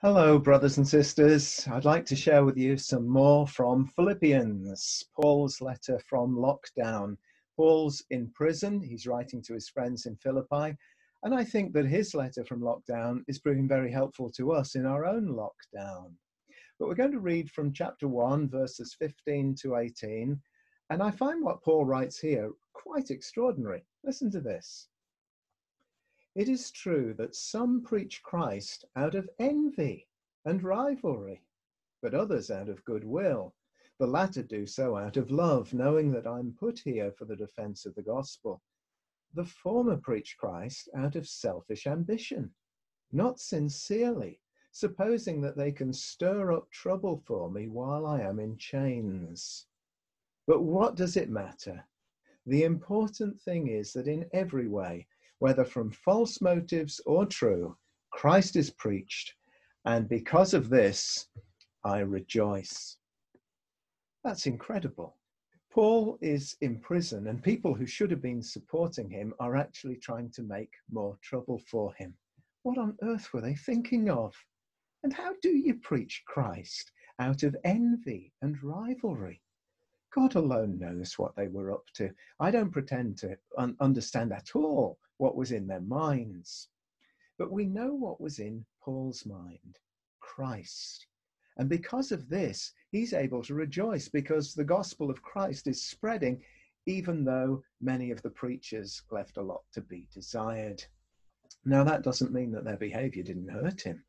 Hello, brothers and sisters. I'd like to share with you some more from Philippians, Paul's letter from lockdown. Paul's in prison, he's writing to his friends in Philippi, and I think that his letter from lockdown is proving very helpful to us in our own lockdown. But we're going to read from chapter 1, verses 15 to 18, and I find what Paul writes here quite extraordinary. Listen to this. It is true that some preach Christ out of envy and rivalry, but others out of goodwill. The latter do so out of love, knowing that I'm put here for the defense of the gospel. The former preach Christ out of selfish ambition, not sincerely, supposing that they can stir up trouble for me while I am in chains. But what does it matter? The important thing is that in every way, whether from false motives or true, Christ is preached, and because of this, I rejoice. That's incredible. Paul is in prison, and people who should have been supporting him are actually trying to make more trouble for him. What on earth were they thinking of? And how do you preach Christ out of envy and rivalry? God alone knows what they were up to. I don't pretend to un- understand at all what was in their minds. But we know what was in Paul's mind Christ. And because of this, he's able to rejoice because the gospel of Christ is spreading, even though many of the preachers left a lot to be desired. Now, that doesn't mean that their behavior didn't hurt him.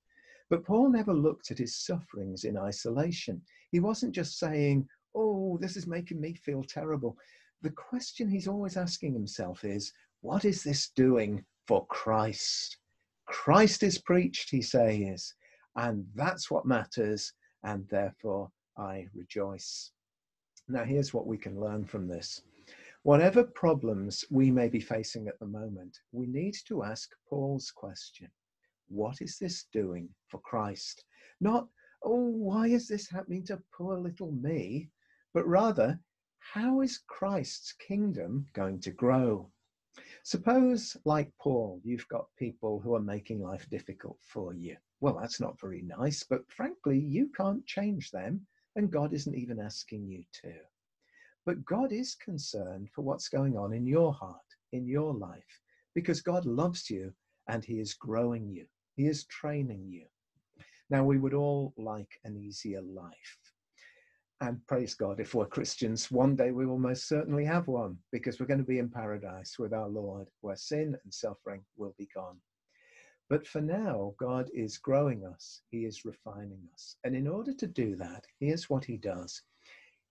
But Paul never looked at his sufferings in isolation. He wasn't just saying, Oh, this is making me feel terrible. The question he's always asking himself is, what is this doing for Christ? Christ is preached, he says, and that's what matters, and therefore I rejoice. Now, here's what we can learn from this. Whatever problems we may be facing at the moment, we need to ask Paul's question What is this doing for Christ? Not, oh, why is this happening to poor little me? But rather, how is Christ's kingdom going to grow? Suppose, like Paul, you've got people who are making life difficult for you. Well, that's not very nice, but frankly, you can't change them, and God isn't even asking you to. But God is concerned for what's going on in your heart, in your life, because God loves you and He is growing you, He is training you. Now, we would all like an easier life. And praise God, if we're Christians, one day we will most certainly have one because we're going to be in paradise with our Lord where sin and suffering will be gone. But for now, God is growing us, He is refining us. And in order to do that, here's what He does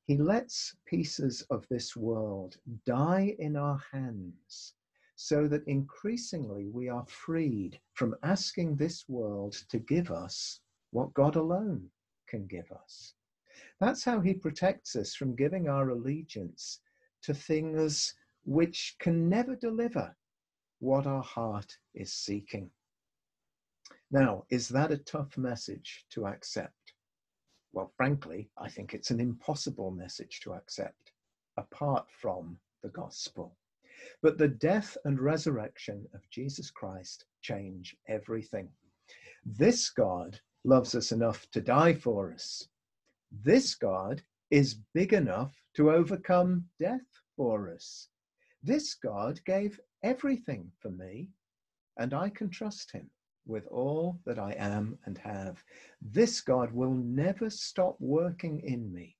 He lets pieces of this world die in our hands so that increasingly we are freed from asking this world to give us what God alone can give us. That's how he protects us from giving our allegiance to things which can never deliver what our heart is seeking. Now, is that a tough message to accept? Well, frankly, I think it's an impossible message to accept apart from the gospel. But the death and resurrection of Jesus Christ change everything. This God loves us enough to die for us, this God is big enough to overcome death for us. This God gave everything for me, and I can trust him with all that I am and have. This God will never stop working in me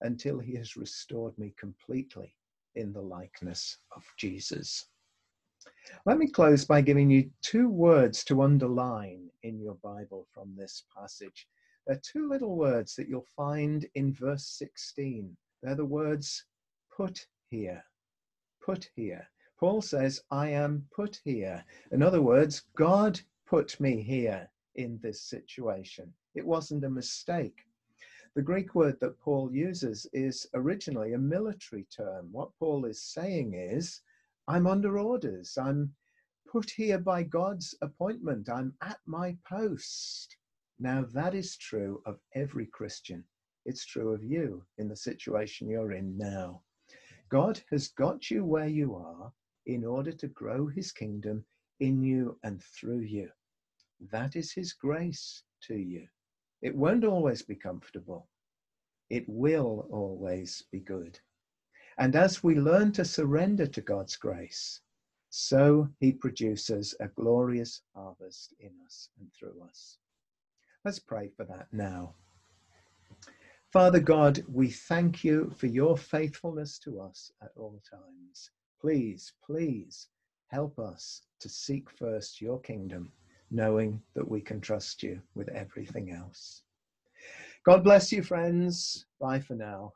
until he has restored me completely in the likeness of Jesus. Let me close by giving you two words to underline in your Bible from this passage. There are two little words that you'll find in verse 16. They're the words put here. Put here. Paul says, I am put here. In other words, God put me here in this situation. It wasn't a mistake. The Greek word that Paul uses is originally a military term. What Paul is saying is, I'm under orders. I'm put here by God's appointment. I'm at my post. Now, that is true of every Christian. It's true of you in the situation you're in now. God has got you where you are in order to grow his kingdom in you and through you. that is His grace to you. It won't always be comfortable, it will always be good. And as we learn to surrender to God's grace, so He produces a glorious harvest in us and through us. Let's pray for that now. Father God, we thank you for your faithfulness to us at all times. Please, please help us to seek first your kingdom, knowing that we can trust you with everything else. God bless you, friends. Bye for now.